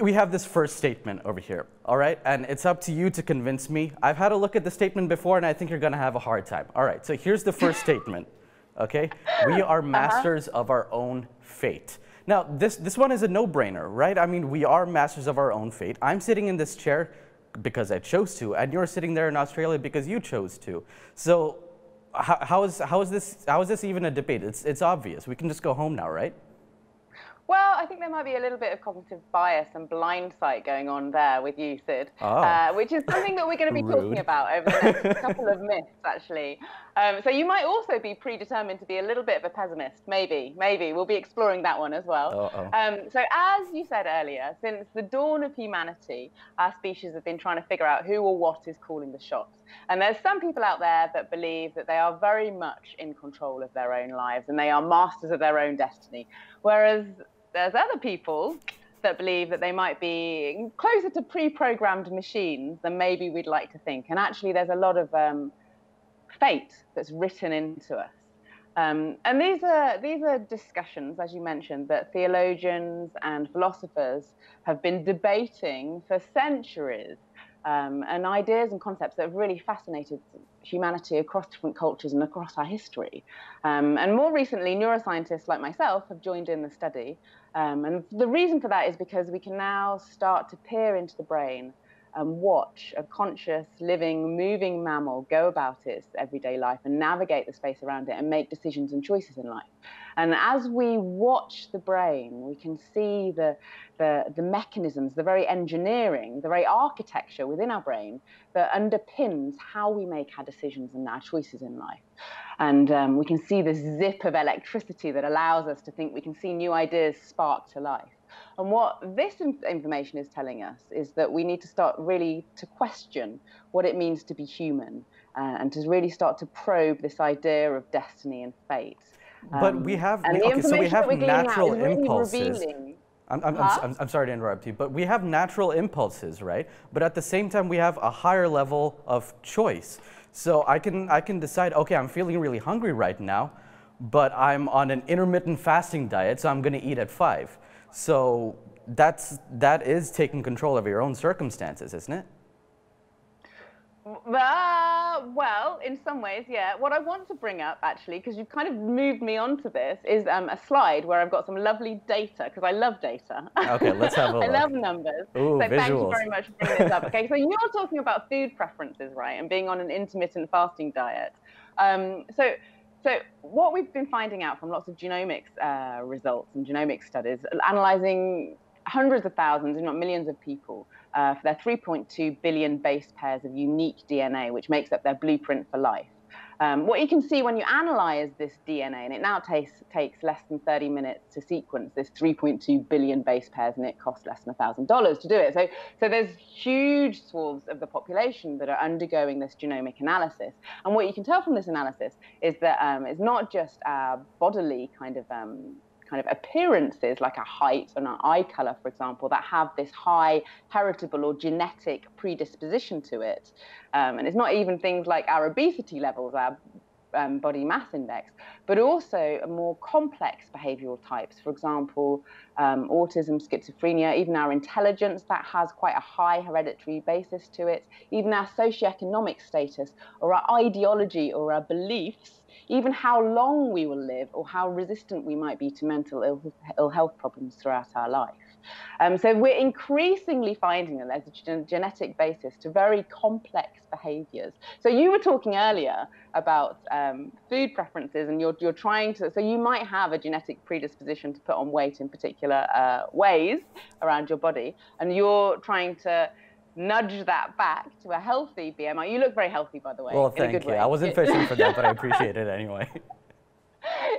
We have this first statement over here, all right? And it's up to you to convince me. I've had a look at the statement before and I think you're gonna have a hard time. All right, so here's the first statement, okay? We are uh-huh. masters uh -huh. of our own fate. Now, this, this one is a no-brainer, right? I mean, we are masters of our own fate. I'm sitting in this chair because I chose to, and you're sitting there in Australia because you chose to. So how, how, is, how, is, this, how is this even a debate? It's, it's obvious. We can just go home now, right? Well, I think there might be a little bit of cognitive bias and blindsight going on there with you, Sid, oh. uh, which is something that we're going to be talking about over the next couple of myths, actually. Um, so you might also be predetermined to be a little bit of a pessimist, maybe, maybe. We'll be exploring that one as well. Um, so as you said earlier, since the dawn of humanity, our species have been trying to figure out who or what is calling the shots. And there's some people out there that believe that they are very much in control of their own lives and they are masters of their own destiny. Whereas there's other people that believe that they might be closer to pre-programmed machines than maybe we'd like to think. And actually, there's a lot of um, fate that's written into us. Um, and these are these are discussions, as you mentioned, that theologians and philosophers have been debating for centuries, um, and ideas and concepts that have really fascinated humanity across different cultures and across our history. Um, and more recently, neuroscientists like myself have joined in the study. Um, and the reason for that is because we can now start to peer into the brain and watch a conscious, living, moving mammal go about its everyday life and navigate the space around it and make decisions and choices in life. And as we watch the brain, we can see the, the, the mechanisms, the very engineering, the very architecture within our brain that underpins how we make our decisions and our choices in life. And um, we can see this zip of electricity that allows us to think we can see new ideas spark to life. And what this information is telling us is that we need to start really to question what it means to be human uh, and to really start to probe this idea of destiny and fate. But um, we have, we, okay, so we have natural really impulses. I'm, I'm, huh? I'm, I'm, sorry to interrupt you, but we have natural impulses, right? But at the same time, we have a higher level of choice. So I can, I can decide, okay, I'm feeling really hungry right now, but I'm on an intermittent fasting diet, so I'm going to eat at 5. So that's, that is taking control of your own circumstances, isn't it? Uh, well, in some ways, yeah. What I want to bring up, actually, because you've kind of moved me onto this, is um, a slide where I've got some lovely data, because I love data. Okay, let's have a look. I love numbers. Ooh, so visuals. thank you very much for bringing this up. Okay, so you're talking about food preferences, right, and being on an intermittent fasting diet. Um, so so what we've been finding out from lots of genomics uh, results and genomic studies, analyzing hundreds of thousands, if not millions of people, uh, for their 3.2 billion base pairs of unique DNA, which makes up their blueprint for life. Um, what you can see when you analyze this DNA, and it now takes, takes less than 30 minutes to sequence this 3.2 billion base pairs, and it costs less than $1,000 to do it. So, so there's huge swaths of the population that are undergoing this genomic analysis. And what you can tell from this analysis is that um, it's not just our bodily kind of um, kind of appearances like a height and an eye color, for example, that have this high heritable or genetic predisposition to it. Um, and it's not even things like our obesity levels, our um, body mass index, but also more complex behavioral types. For example, um, autism, schizophrenia, even our intelligence that has quite a high hereditary basis to it, even our socioeconomic status or our ideology or our beliefs even how long we will live or how resistant we might be to mental Ill, Ill health problems throughout our life. Um, so we're increasingly finding that there's a gen genetic basis to very complex behaviors. So you were talking earlier about um, food preferences and you're, you're trying to, so you might have a genetic predisposition to put on weight in particular uh, ways around your body and you're trying to nudge that back to a healthy BMI. You look very healthy, by the way. Well, thank you. Way. I wasn't fishing for that, but I appreciate it anyway.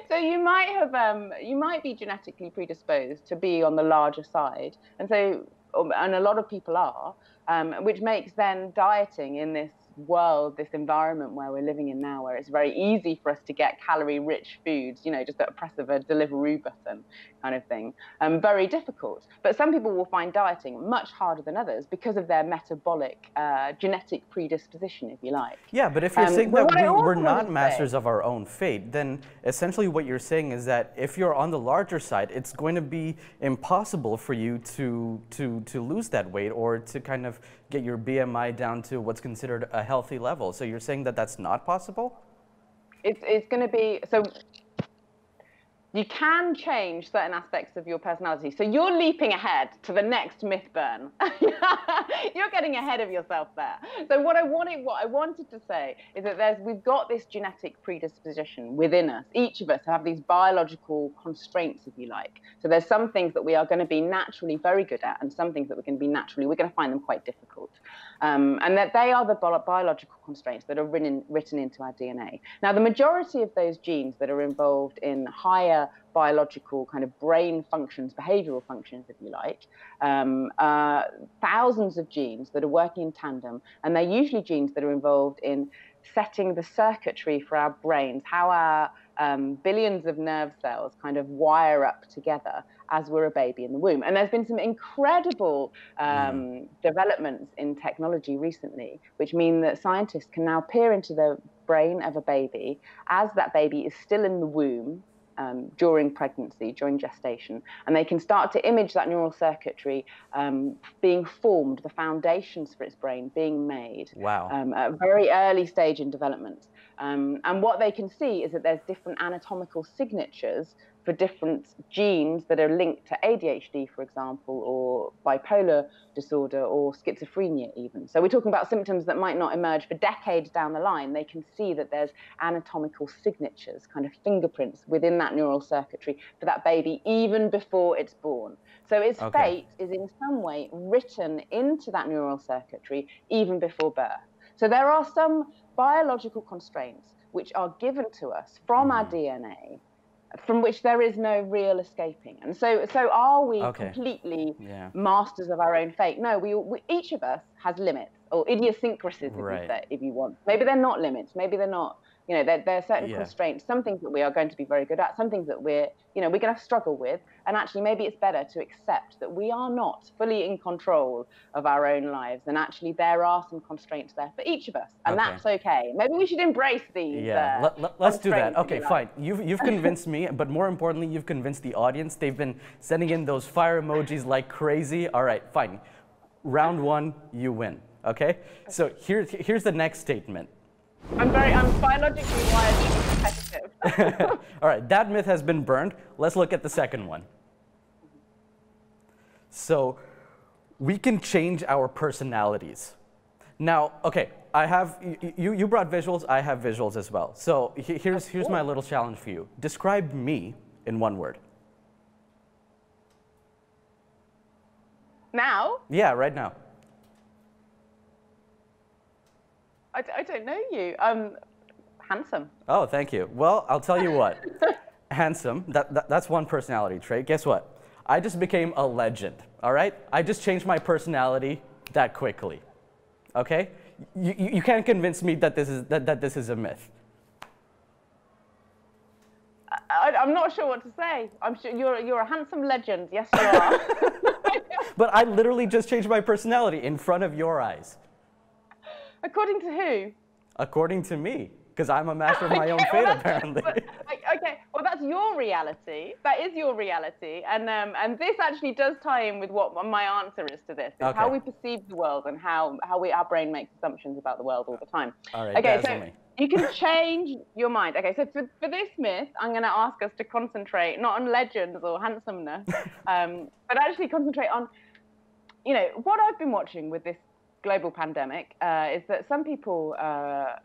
So you might have, um, you might be genetically predisposed to be on the larger side, and so, um, and a lot of people are, um, which makes then dieting in this world, this environment where we're living in now, where it's very easy for us to get calorie-rich foods, you know, just at a press of a delivery button, kind of thing, um, very difficult. But some people will find dieting much harder than others because of their metabolic, uh, genetic predisposition, if you like. Yeah, but if you're um, saying that we, are not masters say, of our own fate, then essentially what you're saying is that if you're on the larger side, it's going to be impossible for you to, to, to lose that weight or to kind of get your BMI down to what's considered a healthy level. So you're saying that that's not possible? It's, it's going to be, so you can change certain aspects of your personality. So you're leaping ahead to the next myth burn. you're getting ahead of yourself there. So what I wanted, what I wanted to say is that there's we've got this genetic predisposition within us. Each of us have these biological constraints, if you like. So there's some things that we are going to be naturally very good at, and some things that we're going to be naturally we're going to find them quite difficult. Um, and that they are the biological constraints that are written, written into our DNA. Now, the majority of those genes that are involved in higher biological kind of brain functions, behavioral functions, if you like, um, thousands of genes that are working in tandem, and they're usually genes that are involved in setting the circuitry for our brains, how our um, billions of nerve cells kind of wire up together as we're a baby in the womb. And there's been some incredible um, mm. developments in technology recently, which mean that scientists can now peer into the brain of a baby as that baby is still in the womb. Um, during pregnancy, during gestation, and they can start to image that neural circuitry um, being formed, the foundations for its brain being made. Wow. Um, at a very early stage in development. Um, and what they can see is that there's different anatomical signatures for different genes that are linked to ADHD, for example, or bipolar disorder or schizophrenia, even. So we're talking about symptoms that might not emerge for decades down the line. They can see that there's anatomical signatures, kind of fingerprints within that neural circuitry for that baby, even before it's born. So its okay. fate is in some way written into that neural circuitry even before birth. So there are some biological constraints which are given to us from mm. our DNA from which there is no real escaping. And so, so are we okay. completely yeah. masters of our own fate? No, we, we, each of us has limits or idiosyncrasies, right. if, you say, if you want. Maybe they're not limits. Maybe they're not you know, there, there are certain yeah. constraints, some things that we are going to be very good at, some things that we're, you know, we're going to struggle with. And actually, maybe it's better to accept that we are not fully in control of our own lives. And actually, there are some constraints there for each of us. And okay. that's okay. Maybe we should embrace these. Yeah, uh, let, us do that. Okay, fine. You've, you've convinced me, but more importantly, you've convinced the audience. They've been sending in those fire emojis like crazy. All right, fine. Round one, you win. Okay? So here's, here's the next statement. I'm very, I'm biologically wired to be competitive. All right, that myth has been burned. Let's look at the second one. So, we can change our personalities. Now, okay, I have, you, you brought visuals, I have visuals as well. So here's, here's my little challenge for you. Describe me in one word. Now? Yeah, right now. I, I don't know you. Um, handsome. Oh, thank you. Well, I'll tell you what. handsome, that, that, that's one personality trait. Guess what? I just became a legend, all right? I just changed my personality that quickly, okay? You, you, you can't convince me that this is, that, that this is a myth. I, am not sure what to say. I'm sure you're, you're a handsome legend. Yes, you are. but I literally just changed my personality in front of your eyes. According to who? According to me, because I'm a master of my okay, own fate, well, apparently. But, okay, well, that's your reality. That is your reality. And, um, and this actually does tie in with what my answer is to this. It's okay. how we perceive the world and how, how we, our brain makes assumptions about the world all the time. All right, okay, so me. you can change your mind. Okay, so for, for this myth, I'm going to ask us to concentrate not on legends or handsomeness, um, but actually concentrate on, you know, what I've been watching with this global pandemic uh, is that some people are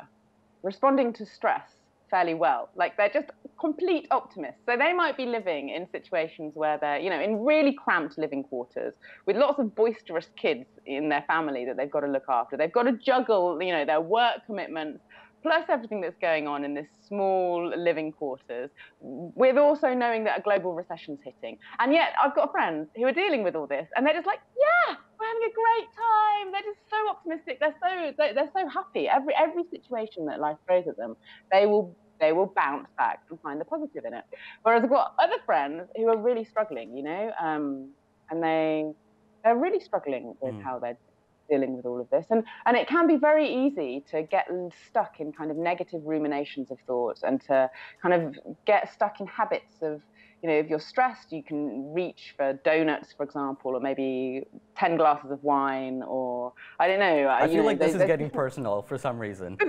responding to stress fairly well. Like they're just complete optimists. So they might be living in situations where they're, you know, in really cramped living quarters with lots of boisterous kids in their family that they've got to look after. They've got to juggle, you know, their work commitments plus everything that's going on in this small living quarters, with also knowing that a global recession's hitting. And yet, I've got friends who are dealing with all this, and they're just like, yeah, having a great time. They're just so optimistic. They're so they're, they're so happy. Every every situation that life throws at them, they will they will bounce back and find the positive in it. Whereas I've got other friends who are really struggling, you know, um, and they they're really struggling with mm. how they're dealing with all of this. And, and it can be very easy to get stuck in kind of negative ruminations of thoughts and to kind of get stuck in habits of, you know, if you're stressed, you can reach for donuts, for example, or maybe 10 glasses of wine, or I don't know. I feel know, like this is getting personal for some reason.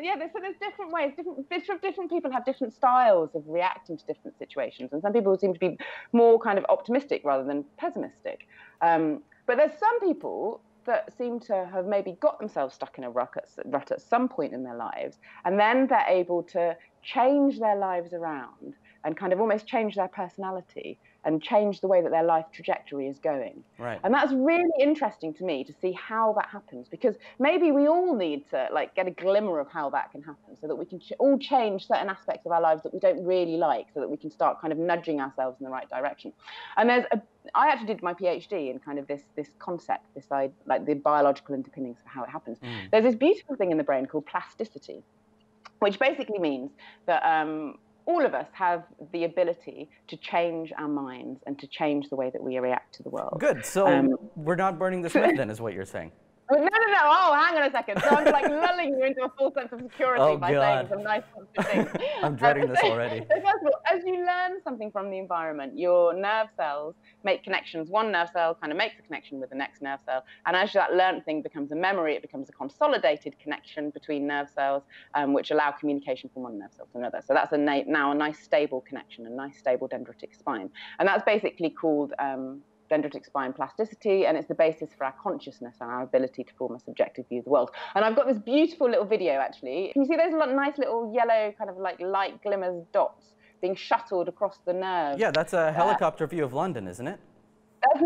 But yeah, there's, so there's different ways. Different, different people have different styles of reacting to different situations, and some people seem to be more kind of optimistic rather than pessimistic. Um, but there's some people that seem to have maybe got themselves stuck in a rut at, rut at some point in their lives, and then they're able to change their lives around and kind of almost change their personality and change the way that their life trajectory is going. Right. And that's really interesting to me to see how that happens because maybe we all need to like get a glimmer of how that can happen so that we can ch- all change certain aspects of our lives that we don't really like so that we can start kind of nudging ourselves in the right direction. And there's a I actually did my PhD in kind of this this concept, this like the biological underpinnings of how it happens. Mm. There's this beautiful thing in the brain called plasticity, which basically means that um, all of us have the ability to change our minds and to change the way that we react to the world. Good. So um, we're not burning this myth then, is what you're saying. No. Oh, hang on a second. So I'm like lulling you into a full sense of security oh, by God. saying some nice things. I'm dreading this already. So first of all, as you learn something from the environment, your nerve cells make connections. One nerve cell kind of makes a connection with the next nerve cell, and as that learned thing becomes a memory, it becomes a consolidated connection between nerve cells, um, which allow communication from one nerve cell to another. So that's a na- now a nice stable connection, a nice stable dendritic spine, and that's basically called um, dendritic spine plasticity, and it's the basis for our consciousness and our ability to form a subjective view of the world. And I've got this beautiful little video actually. Can you see those nice little yellow kind of like light glimmers dots being shuttled across the nerve? Yeah, that's a helicopter uh, view of London, isn't it?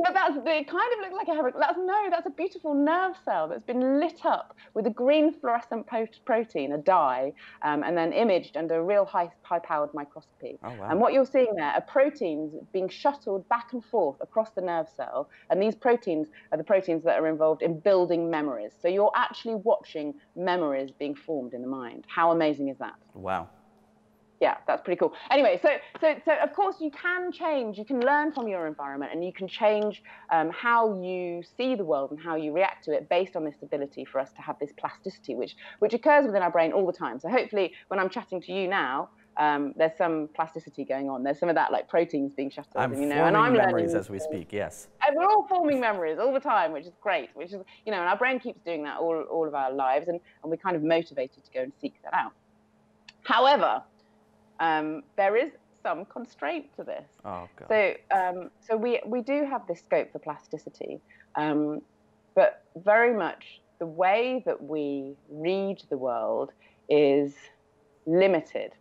But that's, it kind of looks like a that's no, that's a beautiful nerve cell that's been lit up with a green fluorescent protein, a dye, um, and then imaged under a real high, high-powered microscopy. Oh, wow. And what you're seeing there are proteins being shuttled back and forth across the nerve cell, and these proteins are the proteins that are involved in building memories. So you're actually watching memories being formed in the mind. How amazing is that? Wow yeah, that's pretty cool. Anyway, so so so of course you can change. You can learn from your environment, and you can change um, how you see the world and how you react to it based on this ability for us to have this plasticity, which which occurs within our brain all the time. So hopefully, when I'm chatting to you now. Um, there's some plasticity going on. There's some of that like proteins being shut off, you know, and I'm memories learning, as we speak. Yes, and we're all forming memories all the time, which is great. Which is, you know, and our brain keeps doing that all, all of our lives, and, and we're kind of motivated to go and seek that out. However, um, there is some constraint to this. Oh, so, um, so we we do have this scope for plasticity, um, but very much the way that we read the world is limited.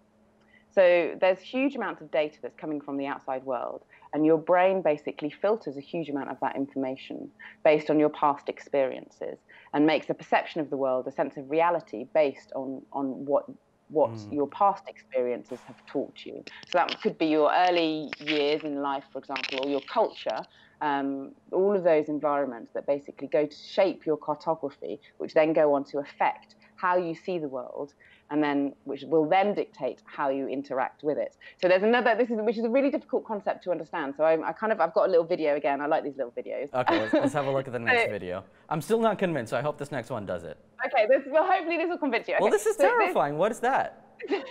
So there's huge amounts of data that's coming from the outside world, and your brain basically filters a huge amount of that information based on your past experiences and makes a perception of the world, a sense of reality based on on what what mm. your past experiences have taught you. So that could be your early years in life, for example, or your culture. Um, all of those environments that basically go to shape your cartography, which then go on to affect how you see the world, and then which will then dictate how you interact with it. So there's another. This is which is a really difficult concept to understand. So I, I kind of I've got a little video again. I like these little videos. Okay, let's, let's have a look at the next video. I'm still not convinced. So I hope this next one does it. Okay, this well hopefully this will convince you. Okay, well, this is so terrifying. This, what is that? I think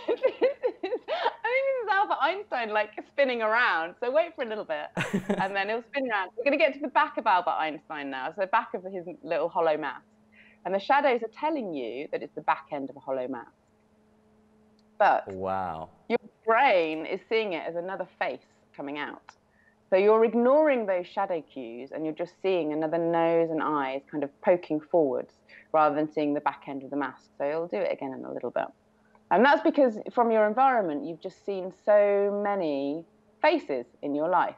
this is Albert Einstein like spinning around. So wait for a little bit, and then it'll spin around. We're going to get to the back of Albert Einstein now. So the back of his little hollow mask, and the shadows are telling you that it's the back end of a hollow mask. But wow, your brain is seeing it as another face coming out. So you're ignoring those shadow cues and you're just seeing another nose and eyes kind of poking forwards rather than seeing the back end of the mask. So you'll do it again in a little bit. And that's because from your environment, you've just seen so many faces in your life.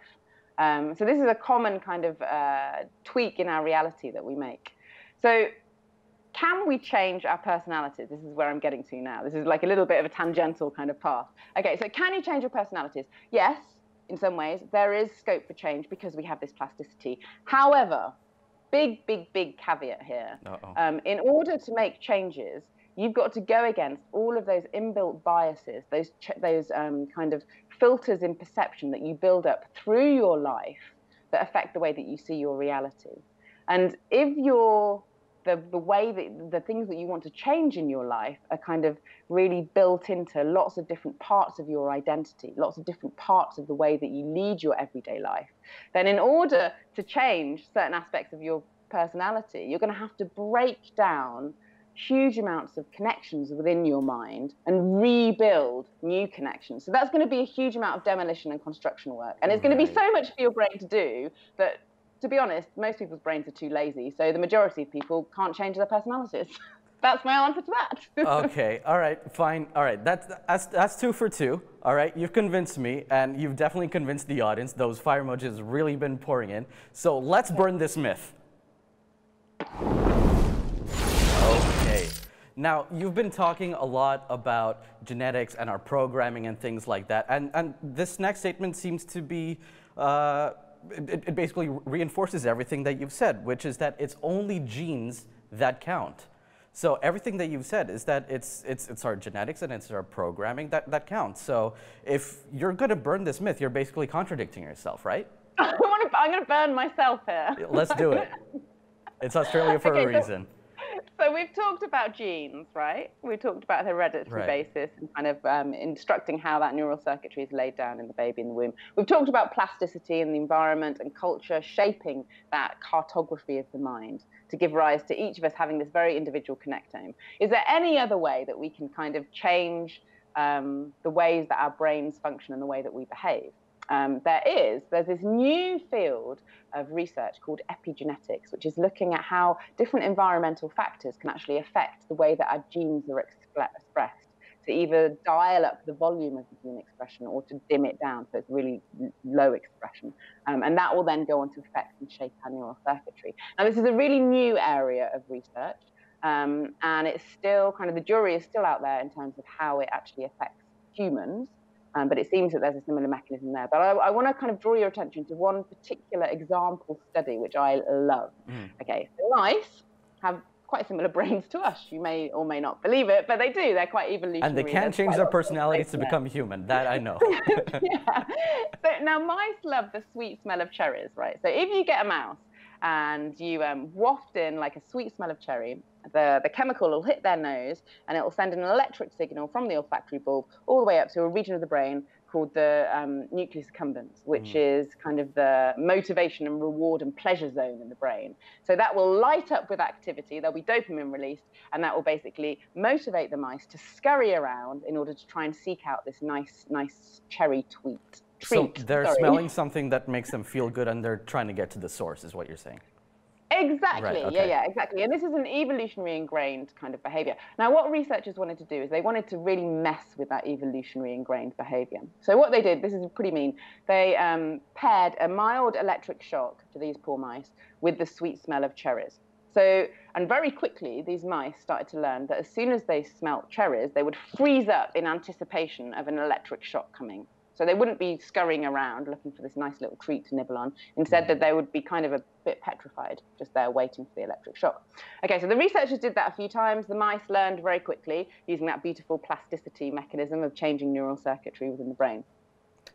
Um, so this is a common kind of uh, tweak in our reality that we make. So can we change our personalities? This is where I'm getting to now. This is like a little bit of a tangential kind of path. Okay, so can you change your personalities? Yes, in some ways. There is scope for change because we have this plasticity. However, big, big, big caveat here. Um, in order to make changes, you've got to go against all of those inbuilt biases, those those um, kind of filters in perception that you build up through your life that affect the way that you see your reality. And if you're the, the way that the things that you want to change in your life are kind of really built into lots of different parts of your identity, lots of different parts of the way that you lead your everyday life, then in order to change certain aspects of your personality, you're going to have to break down huge amounts of connections within your mind and rebuild new connections. So that's going to be a huge amount of demolition and construction work. And it's going to be so much for your brain to do that, to be honest, most people's brains are too lazy. So the majority of people can't change their personalities. that's my answer to that. okay, all right, fine. All right, that's, that's, that's two for two. All right, you've convinced me, and you've definitely convinced the audience. Those fire emojis really been pouring in. So let's burn this myth. Okay. Now, you've been talking a lot about genetics and our programming and things like that, and, and this next statement seems to be, uh, it, it basically reinforces everything that you've said, which is that it's only genes that count. So everything that you've said is that it's, it's, it's our genetics and it's our programming that, that counts. So if you're going to burn this myth, you're basically contradicting yourself, right? I am going to burn myself here. Let's do it. It's Australia for okay, a reason. So we've talked about genes, right? We've talked about hereditary right. basis and kind of um, instructing how that neural circuitry is laid down in the baby in the womb. We've talked about plasticity and the environment and culture shaping that cartography of the mind to give rise to each of us having this very individual connectome. Is there any other way that we can kind of change um, the ways that our brains function and the way that we behave? Um, there is, there's this new field of research called epigenetics, which is looking at how different environmental factors can actually affect the way that our genes are expressed to either dial up the volume of the gene expression or to dim it down so it's really low expression. Um, and that will then go on to affect and shape our neural circuitry. Now, this is a really new area of research, um, and it's still kind of the jury is still out there in terms of how it actually affects humans. Um, but it seems that there's a similar mechanism there. But I, I want to kind of draw your attention to one particular example study, which I love. Mm. Okay, so mice have quite similar brains to us. You may or may not believe it, but they do. They're quite evolutionary. And they can change their personalities to become human. That I know. yeah. So now mice love the sweet smell of cherries, right? So if you get a mouse and you um, waft in like a sweet smell of cherry, the, the chemical will hit their nose and it will send an electric signal from the olfactory bulb all the way up to a region of the brain called the um, nucleus accumbens, which mm. is kind of the motivation and reward and pleasure zone in the brain. So that will light up with activity, there'll be dopamine released, and that will basically motivate the mice to scurry around in order to try and seek out this nice, nice cherry tweet. Treat, so they're sorry. smelling something that makes them feel good and they're trying to get to the source, is what you're saying. Exactly. Right, okay. Yeah, yeah, exactly. And this is an evolutionary ingrained kind of behavior. Now, what researchers wanted to do is they wanted to really mess with that evolutionary ingrained behavior. So, what they did, this is pretty mean, they um, paired a mild electric shock to these poor mice with the sweet smell of cherries. So, and very quickly, these mice started to learn that as soon as they smelt cherries, they would freeze up in anticipation of an electric shock coming. So they wouldn't be scurrying around looking for this nice little treat to nibble on. Instead, mm. that they would be kind of a bit petrified, just there waiting for the electric shock. Okay, so the researchers did that a few times. The mice learned very quickly using that beautiful plasticity mechanism of changing neural circuitry within the brain.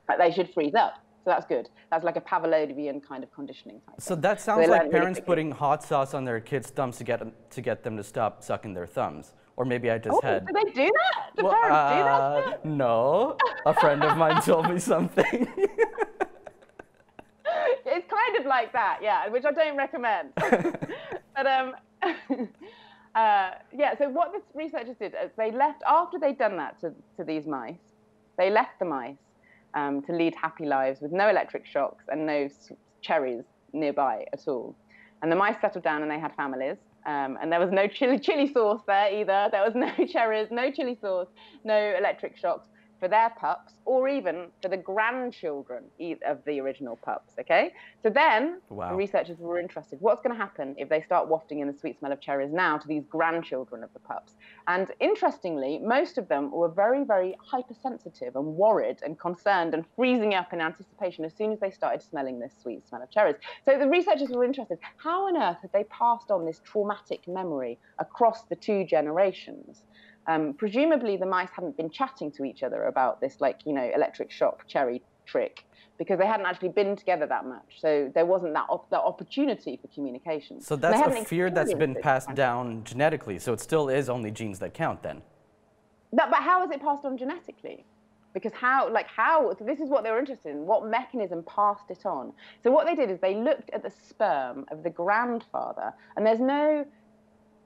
But they should freeze up. So that's good. That's like a Pavlovian kind of conditioning. Type so that sounds so like parents really putting hot sauce on their kids' thumbs to get them, to get them to stop sucking their thumbs. Or maybe I just oh, had. Do they do that? Do well, parents uh, do that? No. A friend of mine told me something. it's kind of like that, yeah, which I don't recommend. but um, uh, yeah, so what the researchers did is they left, after they'd done that to, to these mice, they left the mice um, to lead happy lives with no electric shocks and no cherries nearby at all. And the mice settled down and they had families. Um, and there was no chili, chili sauce there either. There was no cherries, no chili sauce, no electric shocks, for their pups or even for the grandchildren of the original pups. Okay, so then wow. the researchers were interested. What's going to happen if they start wafting in the sweet smell of cherries now to these grandchildren of the pups? And interestingly, most of them were very, very hypersensitive and worried and concerned and freezing up in anticipation as soon as they started smelling this sweet smell of cherries. So the researchers were interested. How on earth had they passed on this traumatic memory across the two generations? Um, presumably, the mice hadn't been chatting to each other about this, like, you know, electric shock cherry trick because they hadn't actually been together that much. So there wasn't that, op that opportunity for communication. So that's a fear that's been passed down genetically. So it still is only genes that count then. That, but how is it passed on genetically? Because how, like how, this is what they were interested in. What mechanism passed it on? So what they did is they looked at the sperm of the grandfather, and there's no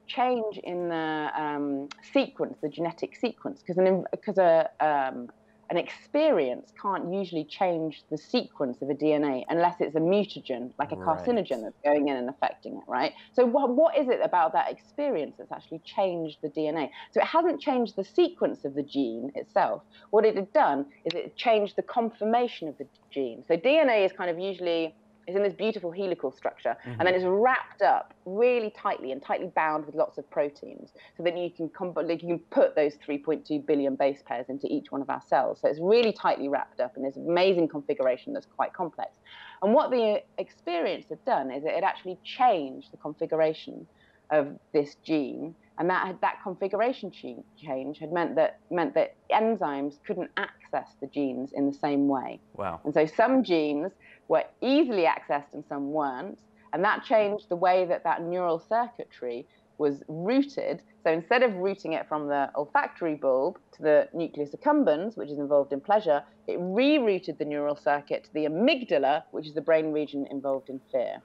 change in the um, sequence, the genetic sequence, because an, because a, um, an experience can't usually change the sequence of a DNA unless it's a mutagen, like a carcinogen that's going in and affecting it, right? So what, what is it about that experience that's actually changed the DNA? So it hasn't changed the sequence of the gene itself. What it had done is it changed the conformation of the gene. So DNA is kind of usually is in this beautiful helical structure, mm-hmm. and then it's wrapped up really tightly and tightly bound with lots of proteins, so that you can you can put those 3.2 billion base pairs into each one of our cells. So it's really tightly wrapped up in this amazing configuration that's quite complex. And what the experience had done is it actually changed the configuration of this gene and that that configuration change had meant that meant that enzymes couldn't access the genes in the same way. Wow. And so some genes were easily accessed and some weren't, and that changed the way that that neural circuitry was routed. So instead of routing it from the olfactory bulb to the nucleus accumbens, which is involved in pleasure, it rerouted the neural circuit to the amygdala, which is the brain region involved in fear.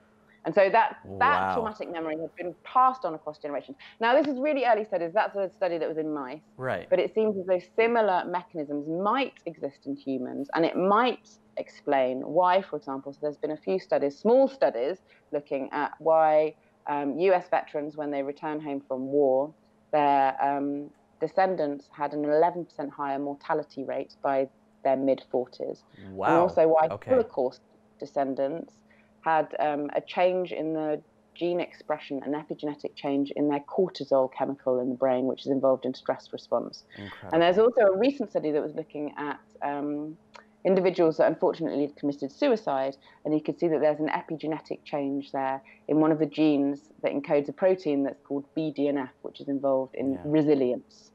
And so that, that wow. traumatic memory has been passed on across generations. Now, this is really early studies. That's a study that was in mice. Right. But it seems as though similar mechanisms might exist in humans, and it might explain why, for example, so there's been a few studies, small studies, looking at why um, US veterans, when they return home from war, their um, descendants had an 11% higher mortality rate by their mid 40s. Wow. And also why okay. Holocaust descendants had um, a change in the gene expression, an epigenetic change in their cortisol chemical in the brain, which is involved in stress response. Incredible. And there's also a recent study that was looking at um, individuals that unfortunately had committed suicide, and you could see that there's an epigenetic change there in one of the genes that encodes a protein that's called BDNF, which is involved in yeah. resilience.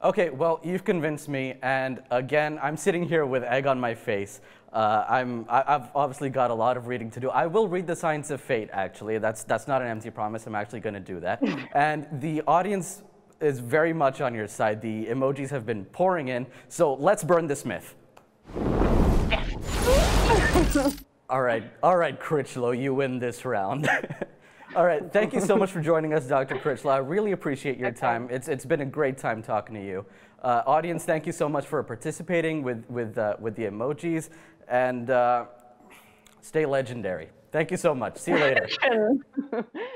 Okay, well, you've convinced me, and again, I'm sitting here with egg on my face. Uh, I'm, I, have obviously got a lot of reading to do. I will read The Science of Fate, actually. That's, that's not an empty promise. I'm actually going to do that. and the audience is very much on your side. The emojis have been pouring in, so let's burn this myth. all right, all right, Critchlow, you win this round. All right, thank you so much for joining us, Dr. Critchlow. I really appreciate your time. It's, it's been a great time talking to you. Uh, audience, thank you so much for participating with, with, uh, with the emojis, and uh, stay legendary. Thank you so much. See you later.